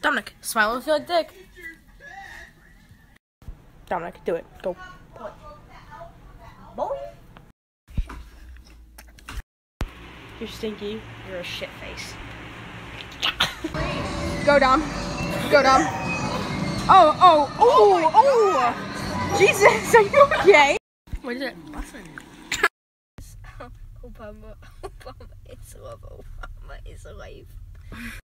Dominick, smile if you like dick. Dominick, do it. Go. Boy. You're stinky. You're a shit face. Go, Dom. Go, Dom. Oh, oh, oh, oh! Jesus, are you okay? What is it? Button. Obama, Obama is love, Obama is life.